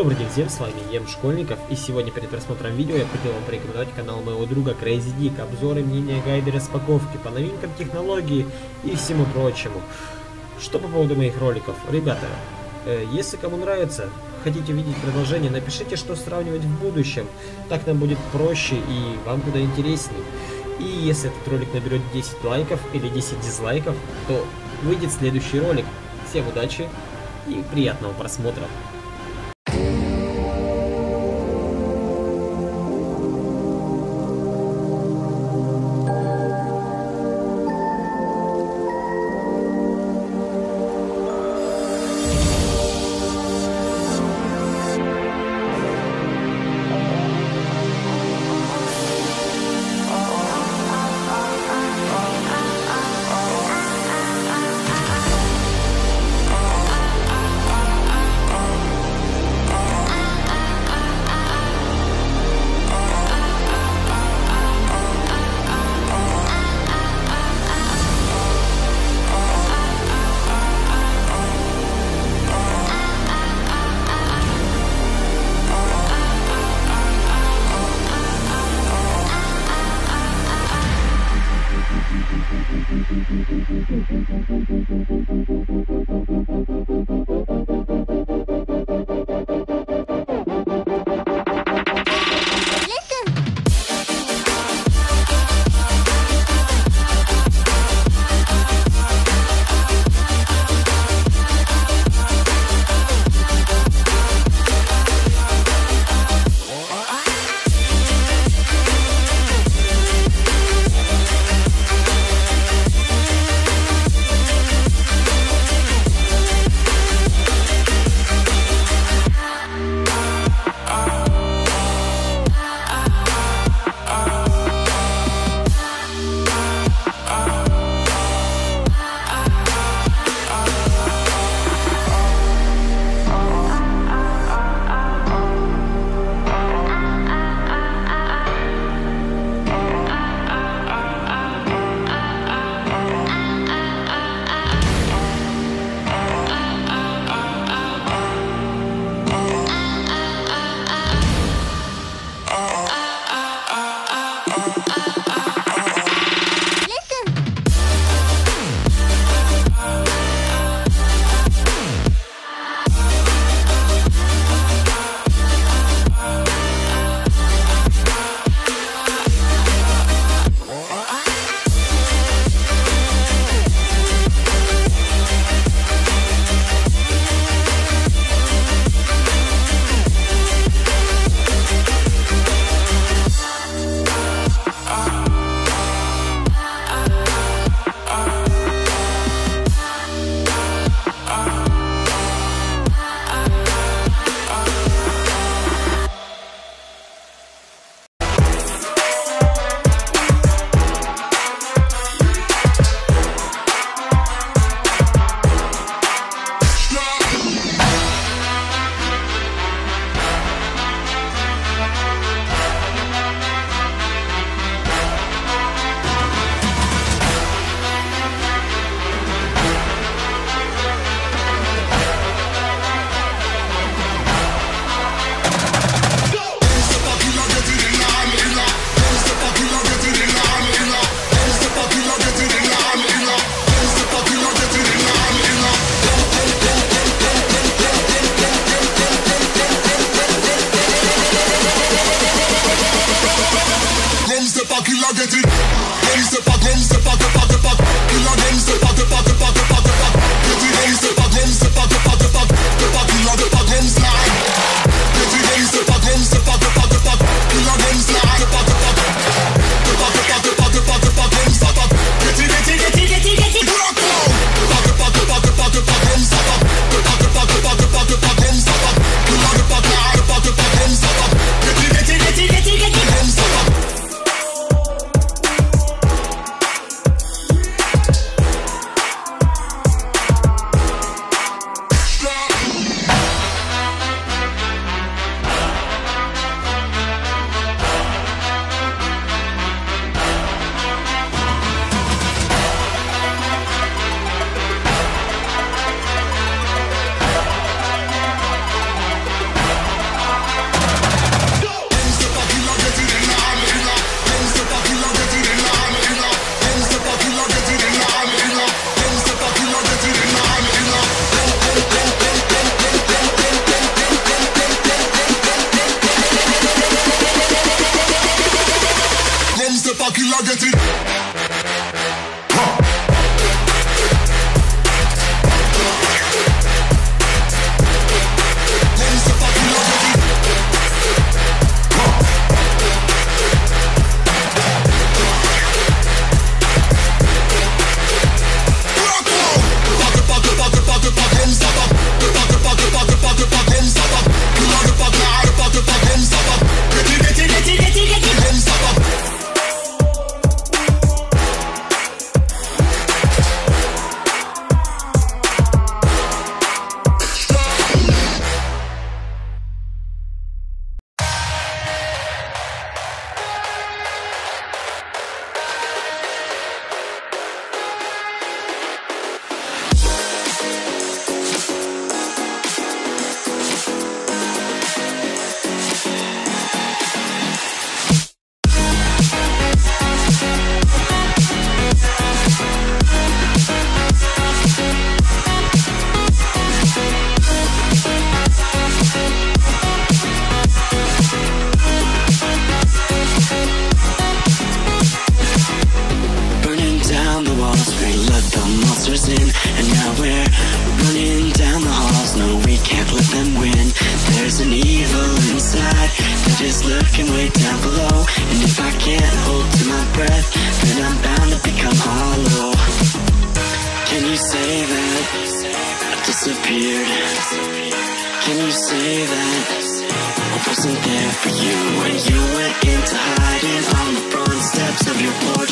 Добрый день всем, с вами Ем Школьников, и сегодня перед просмотром видео я хотел вам порекомендовать канал моего друга Crazy Dick, обзоры, мнения, гайды, распаковки по новинкам технологии и всему прочему. Что по поводу моих роликов? Ребята, э, если кому нравится, хотите видеть продолжение, напишите, что сравнивать в будущем, так нам будет проще и вам куда интересней. И если этот ролик наберет 10 лайков или 10 дизлайков, то выйдет следующий ролик. Всем удачи и приятного просмотра. killer get it. Them step back, them step back, step back, target monsters in. And now we're running down the halls. No, we can't let them win. There's an evil inside That is lurking way down below. And if I can't hold to my breath Then I'm bound to become hollow. Can you say that I disappeared? Can you say that I wasn't there for you? When you went into hiding on the front steps of your porch